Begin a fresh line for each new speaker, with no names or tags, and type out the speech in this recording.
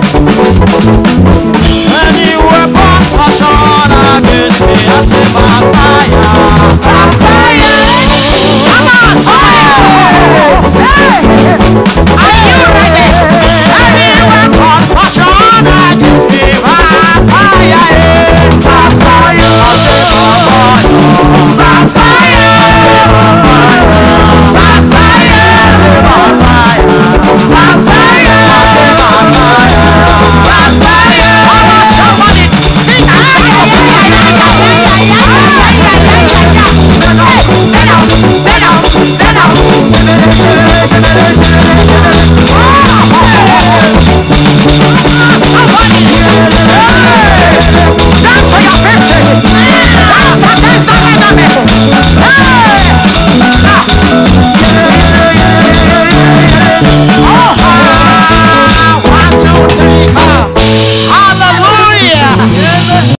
Thank yeah.